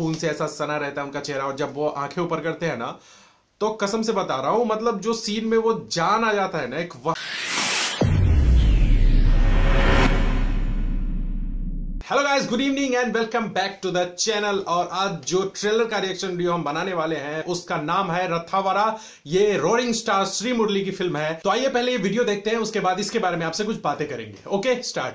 खून से ऐसा सना रहता है उनका चेहरा, और जब वो आँखें ऊपर करते हैं ना तो कसम से बता रहा हूँ मतलब जो सीन में वो जान आ जाता है ना, एक वह... hello guys good evening and welcome back to the channel और आज जो ट्रेलर का रिएक्शन वीडियो हम बनाने वाले हैं, उसका नाम है रथावारा। ये रोरिंग स्टार श्री मुरली की फ़िल्म है। तो आइए पहले ये वीडियो देखते हैं, उसके बाद इसके बारे में आपसे कुछ बातें करेंगे। ओके स्टार्ट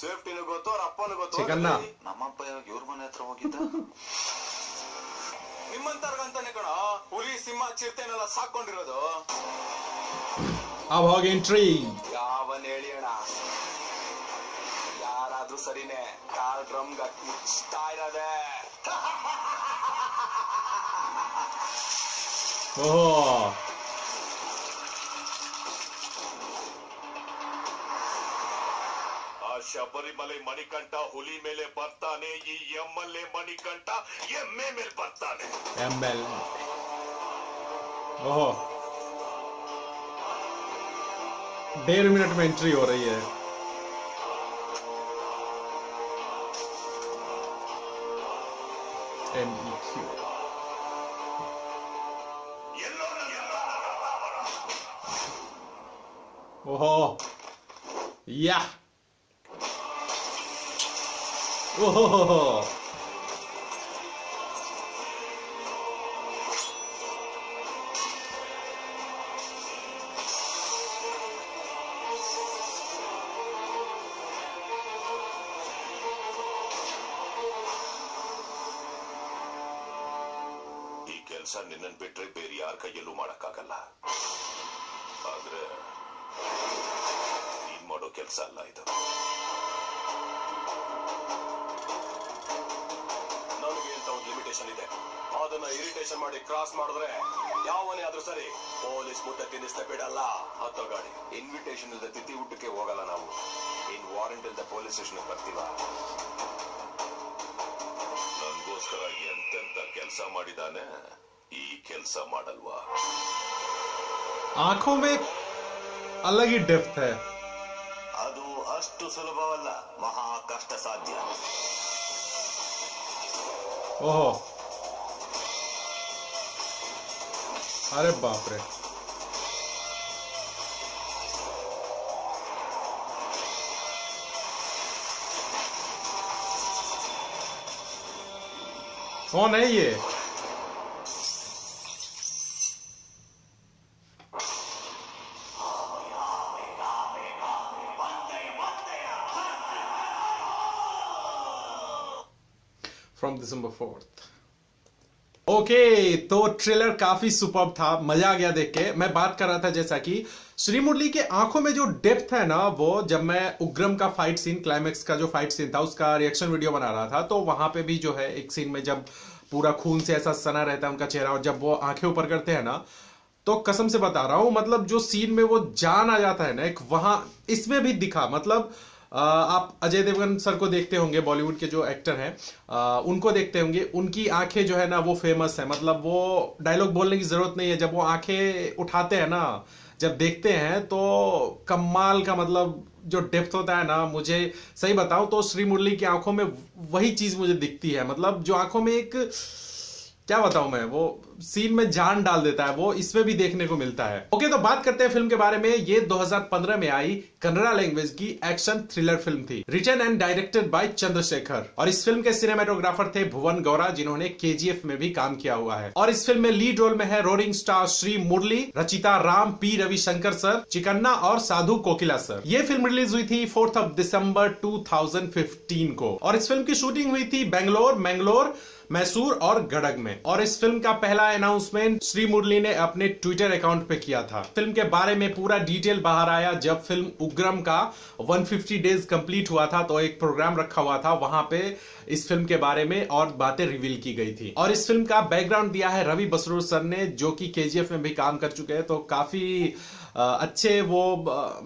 ಸೇಫ್ಟಿನೂ ಗೊತ್ತು ಅವ್ರ ಅಪ್ಪನೂ ಗೊತ್ತು. ಚಿಕನ್ನ. ನಮ್ಮಪ್ಪ ಯಾವಾಗ ಇವ್ರ ಮನೆ ಹತ್ರ ಹೋಗಿದ್ದ? ನಿಮ್ಮಂತರ್ಗಂತಾನೆ ಕಣ ಹುಲಿ ಸಿಂಹ ಚಿರತೆನೆಲ್ಲ ಸಾಕೊಂಡಿರೋದು ಅವಾಗ ಎಂಟ್ರಿ ಯಾವನ್ ಹೇಳಿ ಅಣ್ಣ? ಯಾರಾದ್ರೂ ಸರಿನೇ ಕಾಲ್ ಡ್ರಮ್ ಮುಚ್ತಾ ಇರೋದೆ. ಓಹೋ. ಶಬರಿಮಲೆ ಮಣಿಕಂಠ ಹುಲಿ ಮೇಲೆ ಬರ್ತಾನೆ ಈ ಎಮ್ಮಲ್ಲೆ ಮಣಿಕಂಠ ಎಮ್ಮೆ ಮೇಲೆ ಬರ್ತಾನೆ एम एल ओहो डेढ़ मिनट में एंट्री हो रही है एम ई क्यू ಎಲ್ಲೋ ನನ್ನ ओहो या ओहो ಈ ಕೆಲಸ ನಿನ್ನನ್ ಬಿಟ್ರೆ ಬೇರೆ ಯಾರ ಕೈಯಲ್ಲೂ ಮಾಡಕ್ಕಾಗಲ್ಲ. ಆದ್ರೆ, ನೀನ್ ಮಾಡೋ ಕೆಲಸ ಅಲ್ಲ ಇದು. ರಿಸರ್ವೇಶನ್ ಇದೆ. ಅದನ್ನ ಇರಿಟೇಷನ್ ಮಾಡಿ ಕ್ರಾಸ್ ಮಾಡಿದ್ರೆ ಯಾವನೇ ಆದ್ರೂ ಸರಿ ಪೊಲೀಸ್ ಮುಟ್ಟ ತಿನ್ನಿಸ್ತಾ ಬಿಡಲ್ಲ. ಹತ್ತೋ ಗಾಡಿ. ಇನ್ವಿಟೇಷನ್ ಇಲ್ಲದೆ ತಿಥಿ ಊಟಕ್ಕೆ ಹೋಗಲ್ಲ ನಾವು. ಇನ್ ವಾರಂಟ್ ಇಲ್ಲದೆ ಪೊಲೀಸ್ ಸ್ಟೇಷನ್ ಬರ್ತೀವ? ನನ್ಗೋಸ್ಕರ ಎಂತೆಂತ ಕೆಲಸ ಮಾಡಿದಾನೆ ಈ ಕೆಲಸ ಮಾಡಲ್ವಾ? ಆಂಖೋ ಮೇ ಡೆಫ್ತ್ ಹೈ ಅದು ಅಷ್ಟು ಸುಲಭವಲ್ಲ ಮಹಾ ಕಷ್ಟ ಸಾಧ್ಯ ಓಹೋ. अरे बाप रे। कौन है। ये फ्रॉम दिसंबर फोर्थ ओके तो ट्रेलर काफ़ी सुपर था, मज़ा आ गया देख के। मैं बात कर रहा था जैसा कि श्री मुरली के आँखों में जो डेप्थ है ना, वो जब मैं उग्रम का फाइट सीन क्लाइमेक्स का जो फाइट सीन था, उसका रिएक्शन वीडियो बना रहा था तो वहाँ पे भी जो है, एक सीन में जब पूरा खून से ऐसा सना रहता है उनका चेहरा, और जब वो आँखें ऊपर करते हैं ना तो कसम से बता रहा हूँ मतलब जो सीन में वो जान आ जाता है ना, एक वहाँ, इसमें भी दिखा मतलब आप अजय देवगन सर को देखते होंगे, बॉलीवुड के जो एक्टर हैं उनको देखते होंगे। उनकी आँखें जो है ना, वो फ़ेमस है। मतलब वो डायलॉग बोलने की ज़रूरत नहीं है। जब वो आँखें उठाते हैं ना, जब देखते हैं तो कमाल का मतलब जो डेप्थ होता है ना, मुझे सही बताऊँ तो श्री मुरली की आँखों में वही चीज़ मुझे दिखती है। मतलब जो आँखों में एक क्या बताऊँ मैं? वो सीन में जान डाल देता है, वो इसमें भी देखने को मिलता है। ओके तो बात करते हैं फ़िल्म के बारे में। ये 2015 में आई कन्नड़ा लैंग्वेज की एक्शन थ्रिलर फ़िल्म थी। Written and directed by Chandrashekar और इस फ़िल्म के सिनेमाटोग्राफर थे भुवन गौरा, जिन्होंने केजीएफ में भी काम किया हुआ है। और इस फ़िल्म में लीड रोल में है roaring star Shri Murali Rachita Ram P Ravishankar sir, Chikkanna और साधु कोकिला सर। ये फ़िल्म रिलीज़ हुई थी फोर्थ ऑफ़ दिसंबर 2015 को। और इस फ़िल्म की शूटिंग हुई थी बेंगलोर मैंगलोर मैसूर और गड़ग में। और इस फ़िल्म का पहला अनाउंसमेंट श्री मुरली ने अपने ट्विटर अकाउंट पे किया था। फ़िल्म के बारे में पूरा डिटेल बाहर आया। जब फ़िल्म उग्रम का 150 डेज़ कंप्लीट हुआ था तो एक प्रोग्राम रखा हुआ था वहाँ पे इस फ़िल्म के बारे में और बातें रिवील की गई थी। और इस फ़िल्म का बैकग्राउंड दिया है रवि बसरूर सर ने, जो कि केजीएफ में भी काम कर चुके हैं। तो काफ़ी अच्छे वो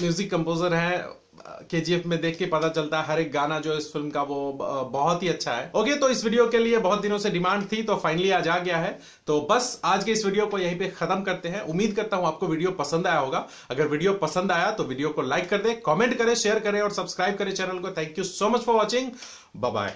म्यूज़िक कंपोजर हैं। केजीएफ में देख के पता चलता है, हर एक गाना जो इस फ़िल्म का वो बहुत ही अच्छा है। ओके तो इस वीडियो के लिए बहुत दिनों से डिमांड थी तो फाइनली आज आ गया है। तो बस, आज के इस वीडियो को यहीं पे खत्म करते हैं। उम्मीद करता हूँ आपको वीडियो पसंद आया होगा। अगर वीडियो पसंद आया तो वीडियो को लाइक कर दे कॉमेंट करें शेयर करें और सब्सक्राइब करें चैनल को। Thank you so much for watching bye